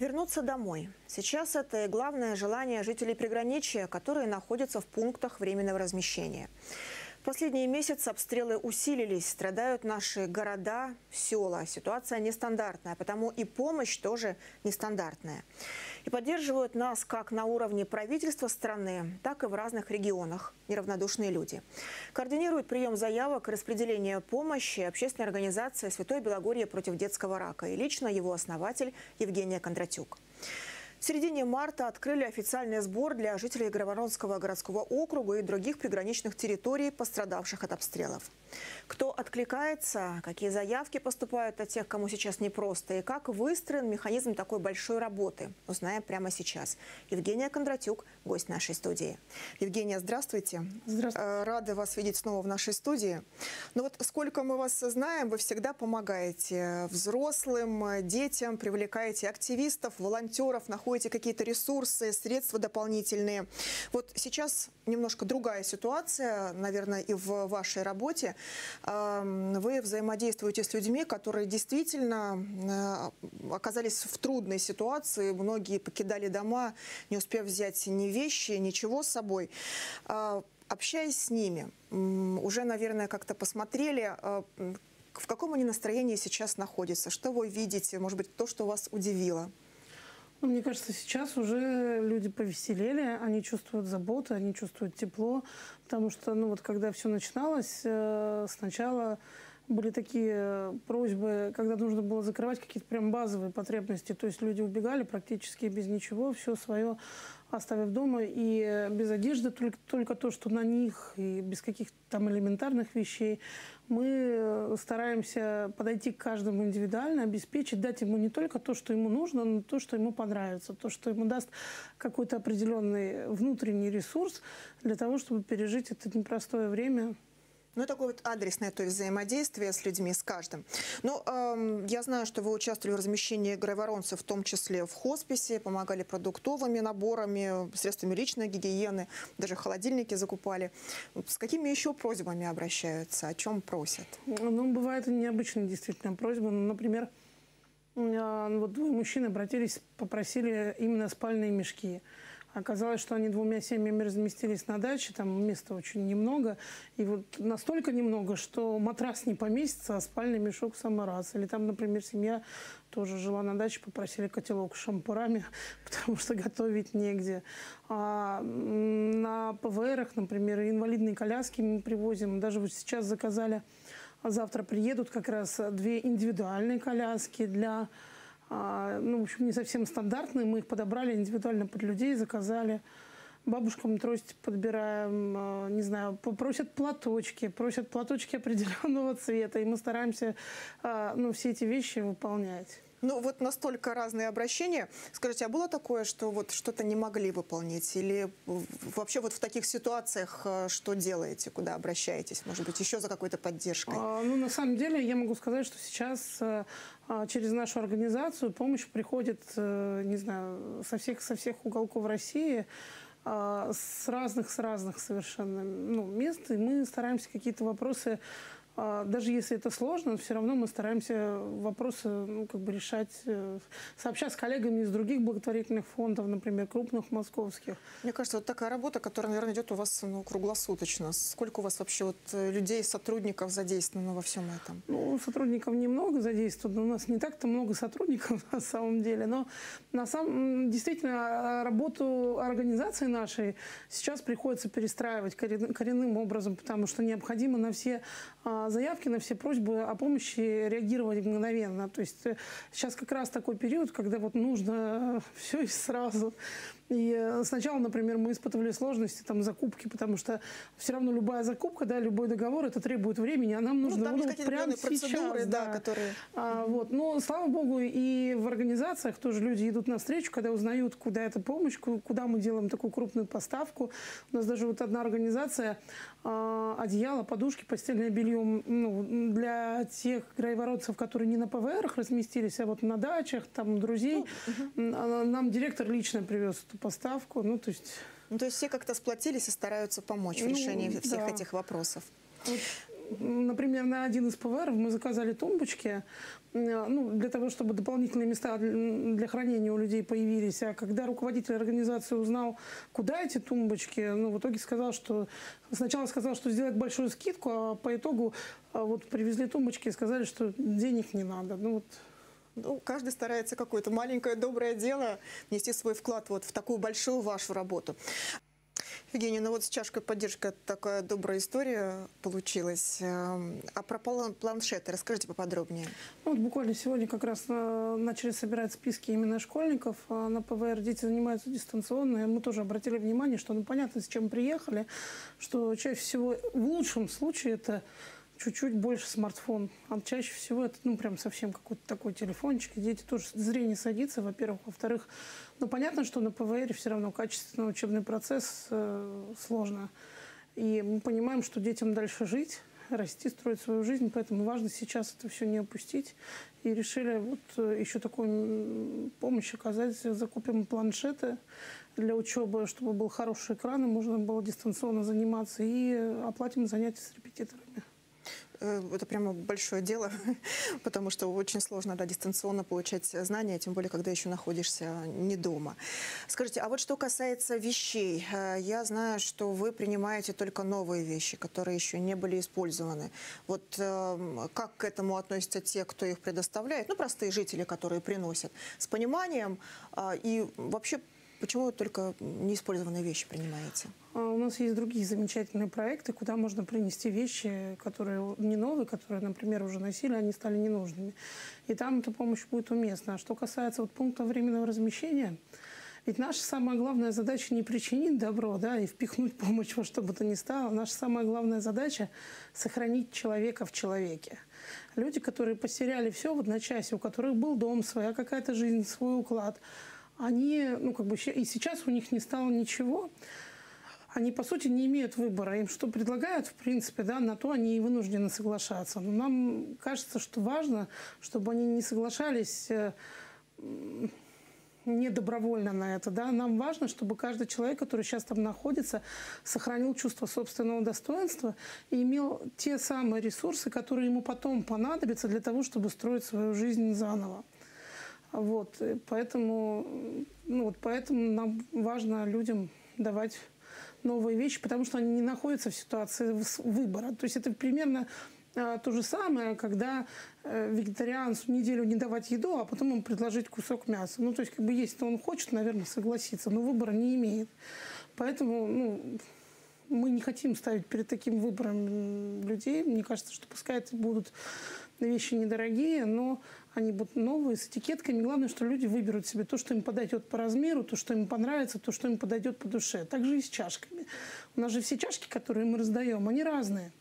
Вернуться домой. Сейчас это и главное желание жителей приграничья, которые находятся в пунктах временного размещения. В последние месяцы обстрелы усилились, страдают наши города, села. Ситуация нестандартная, потому и помощь тоже нестандартная. И поддерживают нас как на уровне правительства страны, так и в разных регионах неравнодушные люди. Координирует прием заявок и распределение помощи общественная организация «Святое Белогорье против детского рака» и лично его основатель Евгения Кондратюк. В середине марта открыли официальный сбор для жителей Гроворонского городского округа и других приграничных территорий, пострадавших от обстрелов. Кто откликается, какие заявки поступают от тех, кому сейчас непросто, и как выстроен механизм такой большой работы, узнаем прямо сейчас. Евгения Кондратюк, гость нашей студии. Евгения, здравствуйте. Здравствуйте. Э, рады вас видеть снова в нашей студии. Ну вот сколько мы вас знаем, вы всегда помогаете взрослым, детям, привлекаете активистов, волонтеров, находите находите какие-то ресурсы, средства дополнительные. Вот сейчас немножко другая ситуация, наверное, и в вашей работе. Вы взаимодействуете с людьми, которые действительно э, оказались в трудной ситуации. Многие покидали дома, не успев взять ни вещи, ничего с собой а, общаясь с ними, уже, наверное, как-то посмотрели, э, в каком они настроении сейчас находятся, что вы видите, может быть, то, что вас удивило? Ну, мне кажется, сейчас уже люди повеселели, они чувствуют заботу, они чувствуют тепло, потому что, ну вот, когда все начиналось, э, сначала были такие просьбы, когда нужно было закрывать какие-то прям базовые потребности. То есть люди убегали практически без ничего, все свое оставив дома. И без одежды только, только то, что на них, и без каких-то там элементарных вещей. Мы стараемся подойти к каждому индивидуально, обеспечить, дать ему не только то, что ему нужно, но то, что ему понравится, то, что ему даст какой-то определенный внутренний ресурс для того, чтобы пережить это непростое время. Ну, такое вот адресное, то есть взаимодействие с людьми, с каждым. Ну, э, я знаю, что вы участвовали в размещении грайворонцев, в том числе в хосписе, помогали продуктовыми наборами, средствами личной гигиены, даже холодильники закупали. С какими еще просьбами обращаются? О чем просят? Ну, бывают необычные действительно просьбы. Ну, например, вот двое мужчин обратились, попросили именно спальные мешки. Оказалось, что они двумя семьями разместились на даче, там места очень немного. И вот настолько немного, что матрас не поместится, а спальный мешок в самый раз. Или там, например, семья тоже жила на даче, попросили котелок с шампурами, потому что готовить негде. А на ПВРах, например, инвалидные коляски мы привозим. Даже вот сейчас заказали, а завтра приедут как раз две индивидуальные коляски для ну, в общем, не совсем стандартные. Мы их подобрали индивидуально под людей, заказали. Бабушкам трость подбираем, а, не знаю, просят платочки, просят платочки определенного цвета, и мы стараемся а, ну, все эти вещи выполнять. Ну, вот настолько разные обращения. Скажите, а было такое, что вот что-то не могли выполнить? Или вообще вот в таких ситуациях э, что делаете, куда обращаетесь? Может быть, еще за какой-то поддержкой? А, ну, на самом деле, я могу сказать, что сейчас а, через нашу организацию помощь приходит, а, не знаю, со всех, со всех уголков России с разных, с разных совершенно ну, мест, и мы стараемся какие-то вопросы а, даже если это сложно, все равно мы стараемся вопросы ну, как бы решать, э, сообща с коллегами из других благотворительных фондов, например, крупных московских. Мне кажется, вот такая работа, которая, наверное, идет у вас ну, круглосуточно. Сколько у вас вообще вот э, людей, сотрудников задействовано во всем этом? Ну, сотрудников немного задействовано. У нас не так-то много сотрудников на самом деле. Но на самом действительно работу организации нашей сейчас приходится перестраивать коренным образом, потому что необходимо на все а, заявки, на все просьбы о помощи реагировать мгновенно. То есть э, сейчас как раз такой период, когда вот нужно все и сразу. И э, сначала, например, мы испытывали сложности там закупки, потому что все равно любая закупка, да, любой договор, это требует времени, а нам ну, нужно ну, ну, прямо сейчас. Да, да. Которые... А, вот. Но, слава богу, и в организациях тоже люди идут навстречу, когда узнают, куда эта помощь, куда мы делаем такую крупную поставку. У нас даже вот одна организация а, одеяло, подушки, постельное белье ну, для тех грайвородцев, которые не на ПВРах разместились, а вот на дачах, там, друзей. Ну, угу. Нам директор лично привез эту поставку. Ну, то есть... Ну, то есть все как-то сплотились и стараются помочь в ну, решении всех да. этих вопросов. Вот например, на один из ПВР мы заказали тумбочки, ну, для того, чтобы дополнительные места для хранения у людей появились. А когда руководитель организации узнал, куда эти тумбочки, ну, в итоге сказал, что сначала сказал, что сделать большую скидку, а по итогу а вот привезли тумбочки и сказали, что денег не надо. Ну, вот ну, каждый старается какое-то маленькое доброе дело внести свой вклад вот в такую большую вашу работу. Евгения, ну вот с чашкой поддержка такая добрая история получилась. Эм, а про планшеты расскажите поподробнее. Ну, вот буквально сегодня как раз э, начали собирать списки именно школьников. А на ПВР дети занимаются дистанционно. И мы тоже обратили внимание, что ну, понятно, с чем приехали, что чаще всего в лучшем случае это чуть-чуть больше смартфон. А чаще всего это, ну, прям совсем какой-то такой телефончик. Дети тоже зрение садится, во-первых. Во-вторых, ну, понятно, что на ПВР все равно качественный учебный процесс э, сложно. И мы понимаем, что детям дальше жить, расти, строить свою жизнь, поэтому важно сейчас это все не опустить. И решили вот э, еще такую помощь оказать. Закупим планшеты для учебы, чтобы был хороший экран, и можно было дистанционно заниматься, и оплатим занятия с репетиторами. Э, это прямо большое дело, потому что очень сложно да, дистанционно получать знания, тем более, когда еще находишься не дома. Скажите, а вот что касается вещей, э, я знаю, что вы принимаете только новые вещи, которые еще не были использованы. Вот э, как к этому относятся те, кто их предоставляет, ну, простые жители, которые приносят, с пониманием и вообще Почему только неиспользованные вещи принимаете? А у нас есть другие замечательные проекты, куда можно принести вещи, которые не новые, которые, например, уже носили, они стали ненужными. И там эта помощь будет уместна. А что касается вот пункта временного размещения, ведь наша самая главная задача не причинить добро, да, и впихнуть помощь во что бы то ни стало. Наша самая главная задача – сохранить человека в человеке. Люди, которые потеряли все в одночасье, у которых был дом, своя какая-то жизнь, свой уклад – они, ну, как бы, и сейчас у них не стало ничего, они, по сути, не имеют выбора. Им что предлагают, в принципе, да, на то они и вынуждены соглашаться. Но нам кажется, что важно, чтобы они не соглашались э, не добровольно на это. Да? Нам важно, чтобы каждый человек, который сейчас там находится, сохранил чувство собственного достоинства и имел те самые ресурсы, которые ему потом понадобятся для того, чтобы строить свою жизнь заново. Вот, поэтому, ну, вот поэтому нам важно людям давать новые вещи, потому что они не находятся в ситуации выбора. То есть это примерно а, то же самое, когда э, вегетарианцу неделю не давать еду, а потом ему предложить кусок мяса. Ну, то есть, как бы, если он хочет, наверное, согласиться, но выбора не имеет. Поэтому, ну, мы не хотим ставить перед таким выбором людей. Мне кажется, что пускай это будут вещи недорогие, но они будут новые, с этикетками. Главное, что люди выберут себе то, что им подойдет по размеру, то, что им понравится, то, что им подойдет по душе. Также и с чашками. У нас же все чашки, которые мы раздаем, они разные.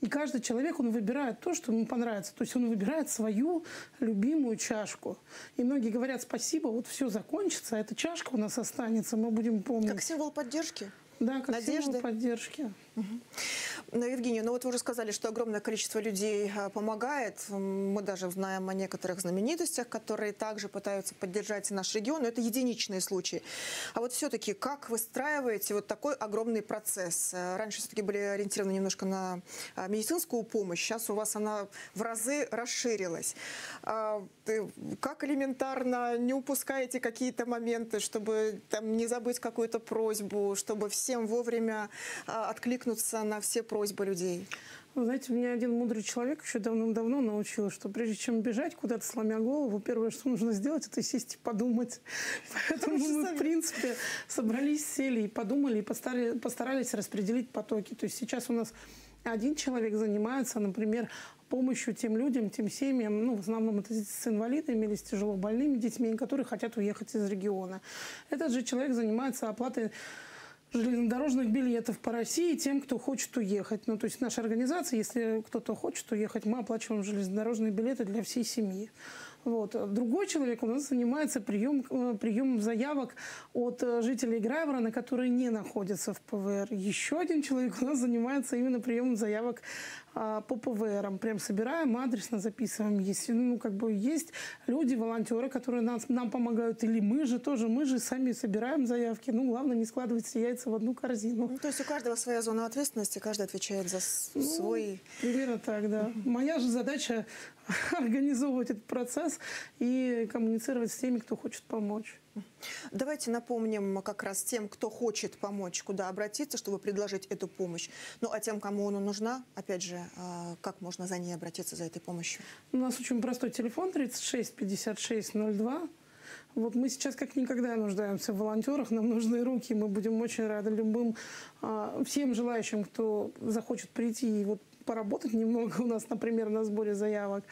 И каждый человек, он выбирает то, что ему понравится. То есть он выбирает свою любимую чашку. И многие говорят, спасибо, вот все закончится, а эта чашка у нас останется, мы будем помнить. Как символ поддержки? Да, как Надежды. поддержки. Угу. Евгения, ну вот вы уже сказали, что огромное количество людей а, помогает. Мы даже знаем о некоторых знаменитостях, которые также пытаются поддержать наш регион, но это единичные случаи. А вот все-таки как выстраиваете вот такой огромный процесс? Э, раньше все-таки были ориентированы немножко на а, медицинскую помощь, сейчас у вас она в разы расширилась. А, как элементарно не упускаете какие-то моменты, чтобы там не забыть какую-то просьбу, чтобы всем вовремя откликнуться на все просьбы? людей? Вы знаете, меня один мудрый человек еще давным-давно научил, что прежде чем бежать куда-то, сломя голову, первое, что нужно сделать, это сесть и подумать. Поэтому мы, в принципе, собрались, сели и подумали, и постарались, постарались распределить потоки. То есть сейчас у нас один человек занимается, например, помощью тем людям, тем семьям, ну, в основном это с инвалидами или с тяжело больными детьми, которые хотят уехать из региона. Этот же человек занимается оплатой железнодорожных билетов по России тем, кто хочет уехать. Ну, то есть наша организация, если кто-то хочет уехать, мы оплачиваем железнодорожные билеты для всей семьи. Вот. Другой человек у нас занимается прием, э, приемом заявок от э, жителей Грайворона, которые не находятся в ПВР. Еще один человек у нас занимается именно приемом заявок по ПВРам. Прям собираем, адресно записываем. Есть, ну, как бы есть люди, волонтеры, которые нас, нам помогают. Или мы же тоже, мы же сами собираем заявки. Ну, главное, не складывать все яйца в одну корзину. Ну, то есть у каждого своя зона ответственности, каждый отвечает за Ну, свой... Примерно так, да. Моя же задача организовывать этот процесс и коммуницировать с теми, кто хочет помочь. Давайте напомним как раз тем, кто хочет помочь, куда обратиться, чтобы предложить эту помощь. Ну, а тем, кому она нужна, опять же, а, как можно за ней обратиться за этой помощью? У нас очень простой телефон 36 56 02. Вот мы сейчас как никогда нуждаемся в волонтерах, нам нужны руки, мы будем очень рады любым, а, всем желающим, кто захочет прийти и вот поработать немного у нас, например, на сборе заявок.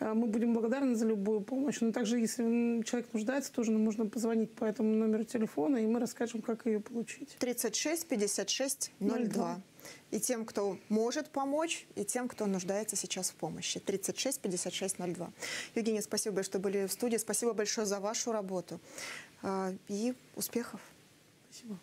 А, Мы будем благодарны за любую помощь. Но также, если человек нуждается, тоже можно позвонить по этому номеру телефона, и мы расскажем, как ее получить. 36 56 02. 02. И тем, кто может помочь, и тем, кто нуждается сейчас в помощи. 36 56 02. Евгения, спасибо большое, что были в студии. Спасибо большое за вашу работу. А, И успехов. Спасибо.